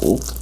하고.